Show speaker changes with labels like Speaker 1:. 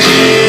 Speaker 1: see